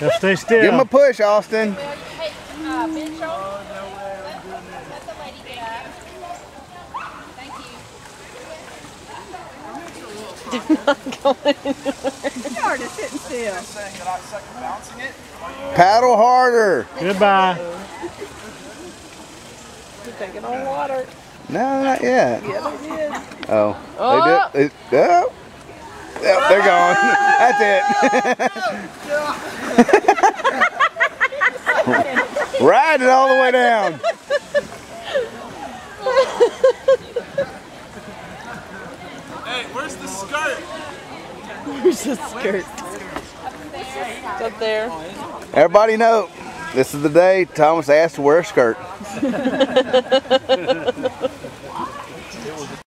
Now stay still. Give him a push, Austin. Hey, Mitchell. Let, let the lady get up. Thank you. Y'all are just sitting still. Paddle harder. Goodbye. You're taking on water. No, not yet. Yeah. Oh. Oh. They did. Uh. They, oh. Yep, they're gone. That's it. Ride it all the way down. Hey, where's the skirt? Where's the skirt? It's up there. Everybody know, this is the day Thomas asked to wear a skirt.